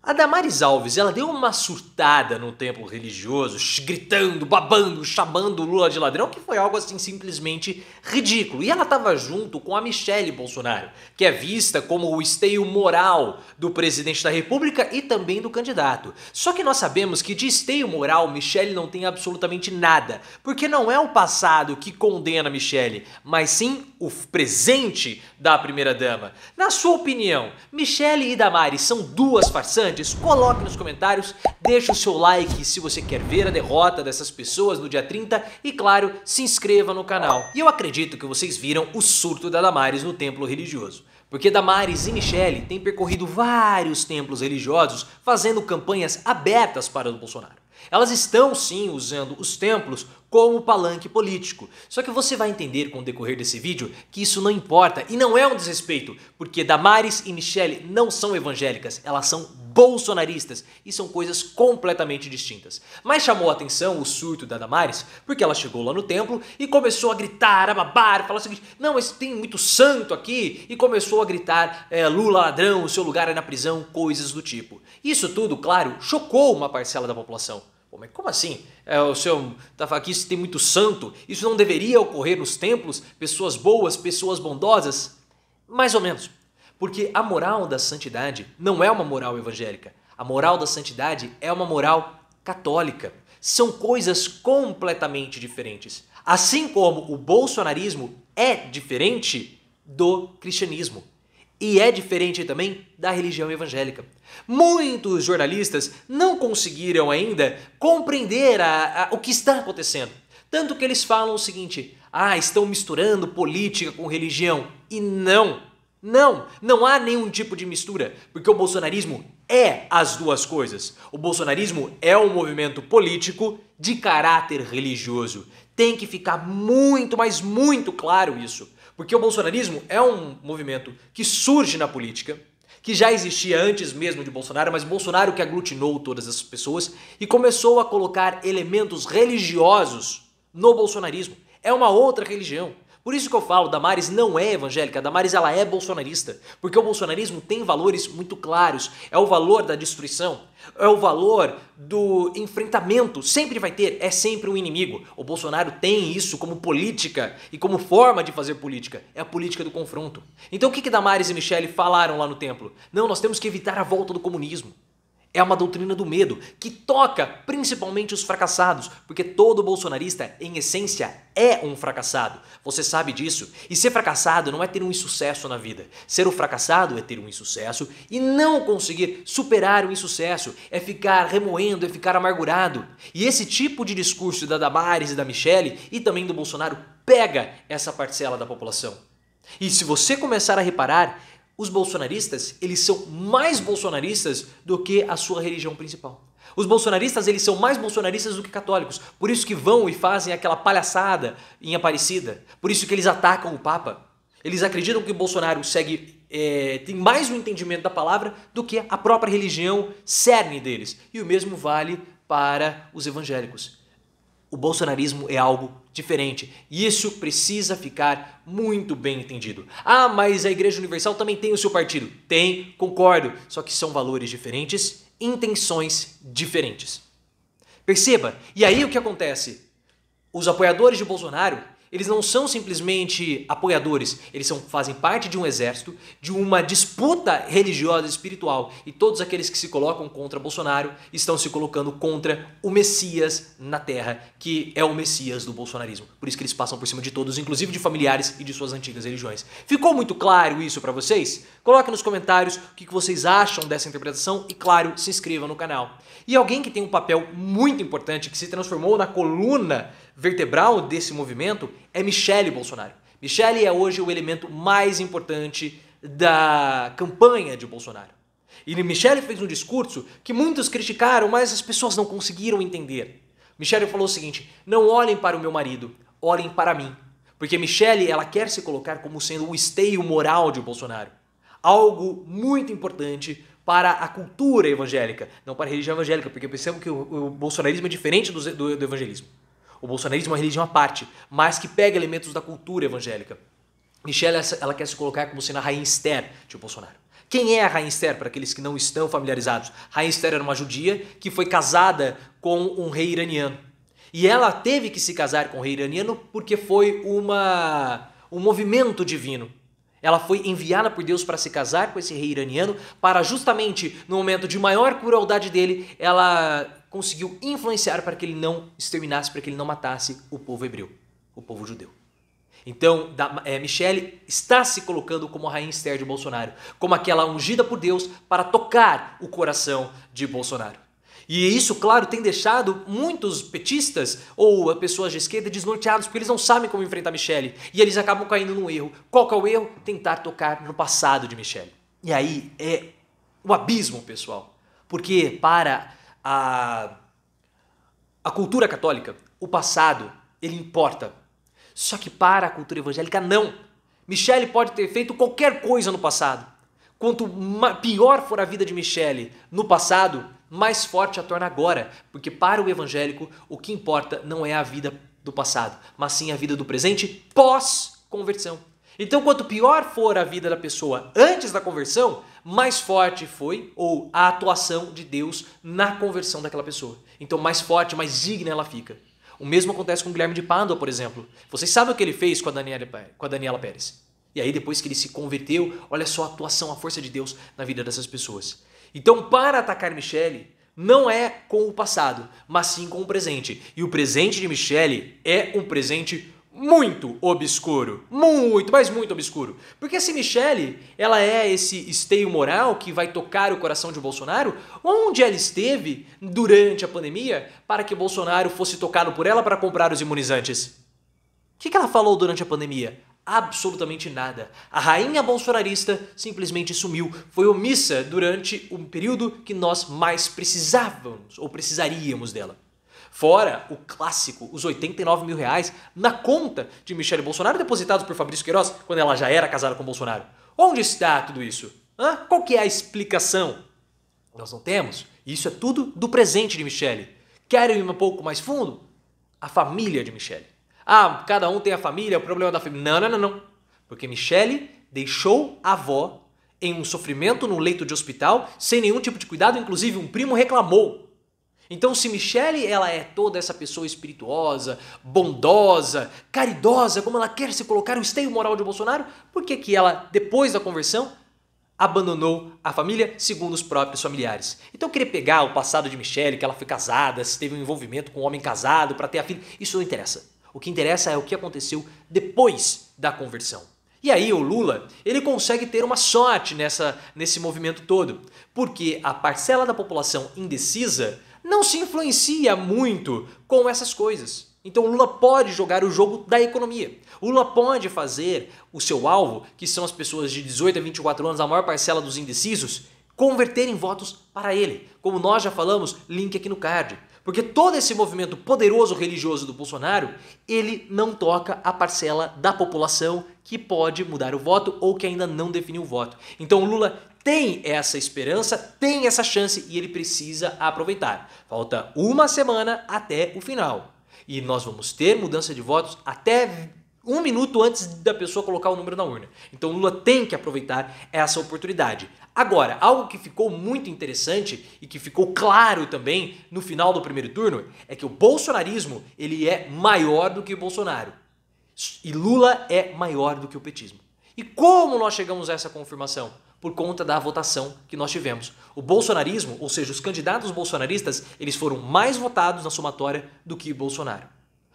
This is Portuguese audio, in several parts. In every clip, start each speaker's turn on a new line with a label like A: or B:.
A: A Damares Alves, ela deu uma surtada no templo religioso, gritando, babando, chamando Lula de ladrão, que foi algo assim simplesmente ridículo. E ela estava junto com a Michelle Bolsonaro, que é vista como o esteio moral do presidente da república e também do candidato. Só que nós sabemos que de esteio moral Michelle não tem absolutamente nada, porque não é o passado que condena Michelle, mas sim o presente da primeira dama. Na sua opinião, Michelle e Damares são duas farsantes? Coloque nos comentários, deixe o seu like se você quer ver a derrota dessas pessoas no dia 30 e claro, se inscreva no canal. E eu acredito que vocês viram o surto da Damares no templo religioso. Porque Damares e Michele têm percorrido vários templos religiosos fazendo campanhas abertas para o Bolsonaro. Elas estão sim usando os templos como palanque político. Só que você vai entender com o decorrer desse vídeo que isso não importa e não é um desrespeito, porque Damares e Michele não são evangélicas, elas são bolsonaristas e são coisas completamente distintas. Mas chamou a atenção o surto da Damares porque ela chegou lá no templo e começou a gritar, a babar, falar o seguinte: não, mas tem muito santo aqui, e começou a gritar: é, Lula ladrão, o seu lugar é na prisão, coisas do tipo. Isso tudo, claro, chocou uma parcela da população. Mas como assim? É, o senhor tá falando que isso tem muito santo? Isso não deveria ocorrer nos templos? Pessoas boas, pessoas bondosas? Mais ou menos. Porque a moral da santidade não é uma moral evangélica. A moral da santidade é uma moral católica. São coisas completamente diferentes. Assim como o bolsonarismo é diferente do cristianismo e é diferente também da religião evangélica. Muitos jornalistas não conseguiram ainda compreender a, a, o que está acontecendo. Tanto que eles falam o seguinte: ah, estão misturando política com religião. E não, não, não há nenhum tipo de mistura, porque o bolsonarismo é as duas coisas. O bolsonarismo é um movimento político de caráter religioso. Tem que ficar muito, mas muito claro isso. Porque o bolsonarismo é um movimento que surge na política, que já existia antes mesmo de Bolsonaro, mas Bolsonaro que aglutinou todas essas pessoas e começou a colocar elementos religiosos no bolsonarismo. É uma outra religião. Por isso que eu falo, Damares não é evangélica, Damares ela é bolsonarista, porque o bolsonarismo tem valores muito claros. É o valor da destruição, é o valor do enfrentamento, sempre vai ter, é sempre um inimigo. O Bolsonaro tem isso como política e como forma de fazer política, é a política do confronto. Então o que que Damares e Michele falaram lá no templo? Não, nós temos que evitar a volta do comunismo. É uma doutrina do medo que toca principalmente os fracassados, porque todo bolsonarista, em essência, é um fracassado. Você sabe disso. E ser fracassado não é ter um insucesso na vida. Ser o um fracassado é ter um insucesso e não conseguir superar o insucesso, é ficar remoendo, é ficar amargurado. E esse tipo de discurso da Damares e da Michele e também do Bolsonaro pega essa parcela da população. E se você começar a reparar, os bolsonaristas, eles são mais bolsonaristas do que a sua religião principal. Os bolsonaristas, eles são mais bolsonaristas do que católicos. Por isso que vão e fazem aquela palhaçada em Aparecida. Por isso que eles atacam o Papa. Eles acreditam que o Bolsonaro segue, é, tem mais um entendimento da palavra do que a própria religião cerne deles. E o mesmo vale para os evangélicos. O bolsonarismo é algo diferente e isso precisa ficar muito bem entendido. Ah, mas a Igreja Universal também tem o seu partido. Tem, concordo, só que são valores diferentes, intenções diferentes. Perceba, e aí o que acontece? Os apoiadores de Bolsonaro eles não são simplesmente apoiadores, eles são, fazem parte de um exército, de uma disputa religiosa e espiritual. E todos aqueles que se colocam contra Bolsonaro estão se colocando contra o Messias na Terra, que é o Messias do bolsonarismo. Por isso que eles passam por cima de todos, inclusive de familiares e de suas antigas religiões. Ficou muito claro isso para vocês? Coloque nos comentários o que vocês acham dessa interpretação e, claro, se inscreva no canal. E alguém que tem um papel muito importante, que se transformou na coluna vertebral desse movimento é Michele Bolsonaro. Michele é hoje o elemento mais importante da campanha de Bolsonaro. E Michele fez um discurso que muitos criticaram, mas as pessoas não conseguiram entender. Michele falou o seguinte: não olhem para o meu marido, olhem para mim. Porque Michele ela quer se colocar como sendo o esteio moral de Bolsonaro. Algo muito importante para a cultura evangélica, não para a religião evangélica, porque pensamos que o, o bolsonarismo é diferente do, do, do evangelismo. O bolsonarismo é uma religião à parte, mas que pega elementos da cultura evangélica. Michelle ela quer se colocar como sendo a rainha Esther de Bolsonaro. Quem é a Rainha Esther, para aqueles que não estão familiarizados? Rainha Esther era uma judia que foi casada com um rei iraniano. E ela teve que se casar com o rei iraniano porque foi uma, um movimento divino. Ela foi enviada por Deus para se casar com esse rei iraniano, para justamente no momento de maior crueldade dele, ela conseguiu influenciar para que ele não exterminasse, para que ele não matasse o povo hebreu, o povo judeu. Então, é, Michele está se colocando como a rainha Esther de Bolsonaro, como aquela ungida por Deus para tocar o coração de Bolsonaro. E isso, claro, tem deixado muitos petistas ou pessoas de esquerda desnorteados, porque eles não sabem como enfrentar Michele. E eles acabam caindo num erro. Qual que é o erro? Tentar tocar no passado de Michele. E aí é o abismo, pessoal. Porque para a, a cultura católica, o passado, ele importa. Só que para a cultura evangélica, não. Michele pode ter feito qualquer coisa no passado. Quanto pior for a vida de Michele no passado, mais forte a torna agora, porque para o evangélico o que importa não é a vida do passado, mas sim a vida do presente pós-conversão. Então, quanto pior for a vida da pessoa antes da conversão, mais forte foi ou a atuação de Deus na conversão daquela pessoa. Então, mais forte, mais digna ela fica. O mesmo acontece com o Guilherme de Pádua, por exemplo. Vocês sabem o que ele fez com a Daniela, com a Daniela Pérez. E aí, depois que ele se converteu, olha só a atuação, a força de Deus na vida dessas pessoas. Então, para atacar Michele, não é com o passado, mas sim com o presente. E o presente de Michele é um presente muito obscuro, muito, mas muito obscuro. Porque se Michele, ela é esse esteio moral que vai tocar o coração de Bolsonaro, onde ela esteve durante a pandemia para que Bolsonaro fosse tocado por ela para comprar os imunizantes? O que ela falou durante a pandemia? absolutamente nada. A rainha bolsonarista simplesmente sumiu, foi omissa durante um período que nós mais precisávamos ou precisaríamos dela. Fora o clássico, os 89 mil reais na conta de Michele Bolsonaro depositados por Fabrício Queiroz quando ela já era casada com Bolsonaro. Onde está tudo isso? Hã? Qual que é a explicação? Nós não temos. Isso é tudo do presente de Michele. Querem ir um pouco mais fundo? A família de Michele. Ah, cada um tem a família, o problema da família. Não, não, não, não. Porque Michele deixou a avó em um sofrimento no leito de hospital, sem nenhum tipo de cuidado, inclusive um primo reclamou. Então, se Michele ela é toda essa pessoa espirituosa, bondosa, caridosa, como ela quer se colocar o esteio moral de Bolsonaro, por que, que ela, depois da conversão, abandonou a família segundo os próprios familiares? Então, querer pegar o passado de Michele, que ela foi casada, se teve um envolvimento com um homem casado para ter a filha, isso não interessa. O que interessa é o que aconteceu depois da conversão. E aí o Lula, ele consegue ter uma sorte nessa, nesse movimento todo, porque a parcela da população indecisa não se influencia muito com essas coisas. Então o Lula pode jogar o jogo da economia. O Lula pode fazer o seu alvo, que são as pessoas de 18 a 24 anos, a maior parcela dos indecisos, converter em votos para ele. Como nós já falamos, link aqui no card. Porque todo esse movimento poderoso religioso do Bolsonaro, ele não toca a parcela da população que pode mudar o voto ou que ainda não definiu o voto. Então o Lula tem essa esperança, tem essa chance e ele precisa aproveitar. Falta uma semana até o final. E nós vamos ter mudança de votos até um minuto antes da pessoa colocar o número na urna. Então Lula tem que aproveitar essa oportunidade. Agora, algo que ficou muito interessante e que ficou claro também no final do primeiro turno é que o bolsonarismo ele é maior do que o Bolsonaro. E Lula é maior do que o petismo. E como nós chegamos a essa confirmação? Por conta da votação que nós tivemos. O bolsonarismo, ou seja, os candidatos bolsonaristas, eles foram mais votados na somatória do que Bolsonaro.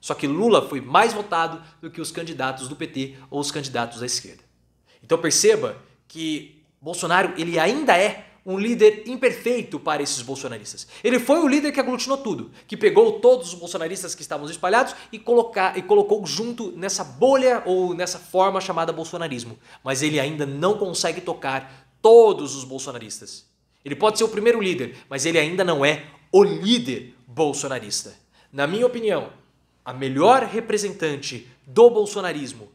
A: Só que Lula foi mais votado do que os candidatos do PT ou os candidatos da esquerda. Então perceba que Bolsonaro ele ainda é um líder imperfeito para esses bolsonaristas. Ele foi o líder que aglutinou tudo, que pegou todos os bolsonaristas que estavam espalhados e, colocar, e colocou junto nessa bolha ou nessa forma chamada bolsonarismo. Mas ele ainda não consegue tocar todos os bolsonaristas. Ele pode ser o primeiro líder, mas ele ainda não é o líder bolsonarista. Na minha opinião, a melhor representante do bolsonarismo,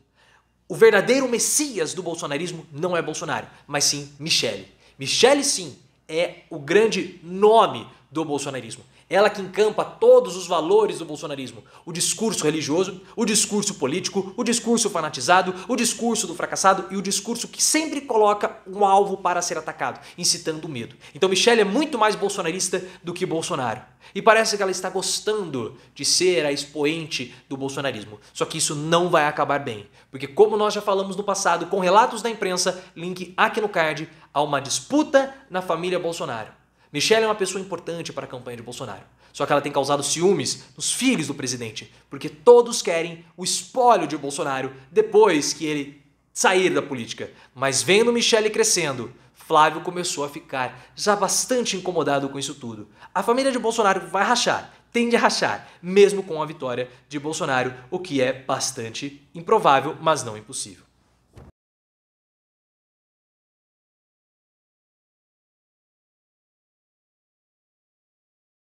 A: o verdadeiro messias do bolsonarismo não é Bolsonaro, mas sim Michele. Michele, sim, é o grande nome do bolsonarismo. Ela que encampa todos os valores do bolsonarismo: o discurso religioso, o discurso político, o discurso fanatizado, o discurso do fracassado e o discurso que sempre coloca um alvo para ser atacado, incitando o medo. Então Michelle é muito mais bolsonarista do que Bolsonaro. E parece que ela está gostando de ser a expoente do bolsonarismo. Só que isso não vai acabar bem, porque como nós já falamos no passado com relatos da imprensa, link aqui no card, há uma disputa na família Bolsonaro. Michelle é uma pessoa importante para a campanha de Bolsonaro. Só que ela tem causado ciúmes nos filhos do presidente, porque todos querem o espólio de Bolsonaro depois que ele sair da política. Mas vendo Michelle crescendo, Flávio começou a ficar já bastante incomodado com isso tudo. A família de Bolsonaro vai rachar, tende a rachar, mesmo com a vitória de Bolsonaro, o que é bastante improvável, mas não impossível.